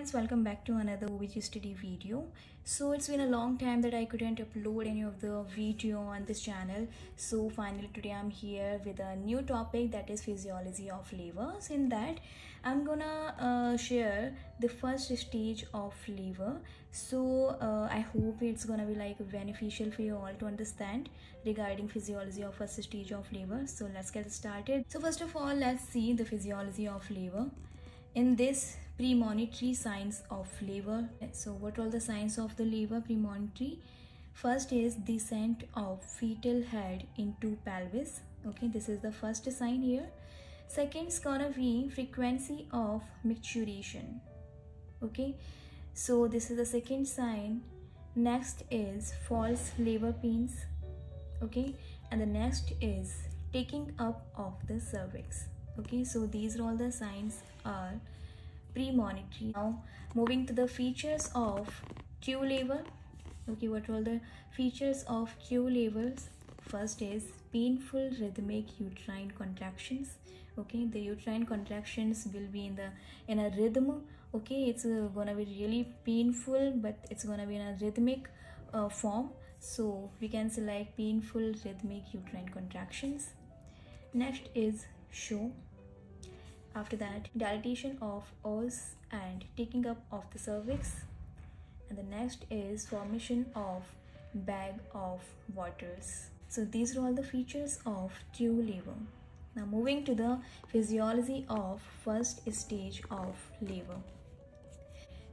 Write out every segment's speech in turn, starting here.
friends welcome back to another OBG study video. So it's been a long time that I couldn't upload any of the video on this channel. So finally today I'm here with a new topic that is physiology of labor in that I'm gonna uh, share the first stage of labor. So uh, I hope it's gonna be like beneficial for you all to understand regarding physiology of first stage of labor. So let's get started. So first of all let's see the physiology of labor in this premonitory signs of labor so what are the signs of the labor premonitory? First is descent of fetal head into pelvis. Okay this is the first sign here. Second is gonna be frequency of micturition okay so this is the second sign. Next is false labor pains. Okay and the next is taking up of the cervix okay so these are all the signs are premonitory. Now moving to the features of q labor okay what are all the features of q labors first is painful rhythmic uterine contractions. Okay the uterine contractions will be in the in a rhythm. Okay it's uh, gonna be really painful but it's gonna be in a rhythmic uh, form. So we can select painful rhythmic uterine contractions. Next is show after that dilatation of os and taking up of the cervix and the next is formation of bag of waters so these are all the features of Q labor now moving to the physiology of first stage of labor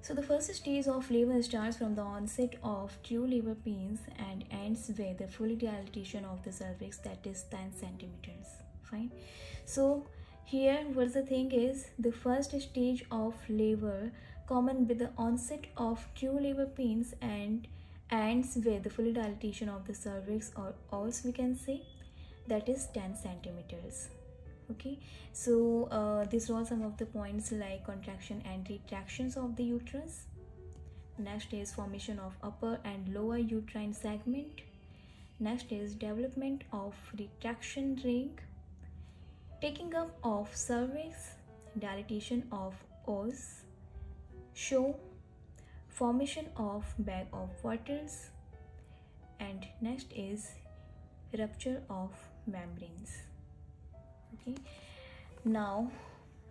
so the first stage of labor starts from the onset of true labor pains and ends with the full dilatation of the cervix that is 10 centimeters. Fine. So here what the thing is the first stage of labor common with the onset of true labor pains and ends with the full dilatation of the cervix or also we can say that is 10 centimeters. Okay? So uh, these are some of the points like contraction and retractions of the uterus. Next is formation of upper and lower uterine segment. Next is development of retraction ring taking up of cervix dilatation of os show formation of bag of waters and next is rupture of membranes. Okay. Now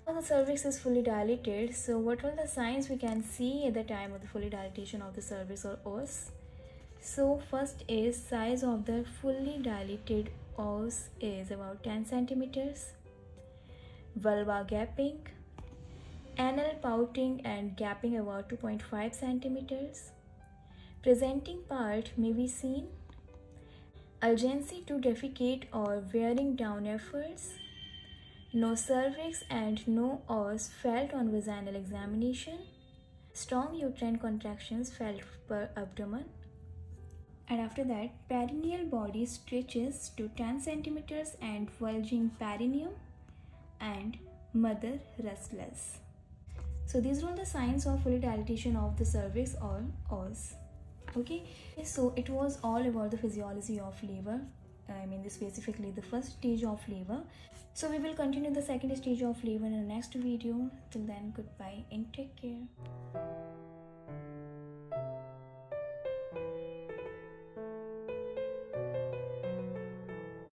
the cervix is fully dilated so what are the signs we can see at the time of the fully dilatation of the cervix or os so first is size of the fully dilated os is about 10 centimeters. Vulva gapping. Anal pouting and gapping about 2.5 centimeters. Presenting part may be seen. Urgency to defecate or bearing down efforts. No cervix and no os felt on vaginal examination, strong uterine contractions felt per abdomen, and after that perineal body stretches to 10 centimeters and bulging perineum and mother restless. So these are all the signs of dilatation of the cervix or os. Okay, so it was all about the physiology of labor. I mean this specifically the first stage of labor. So we will continue the second stage of labor in the next video. Till then, goodbye and take care.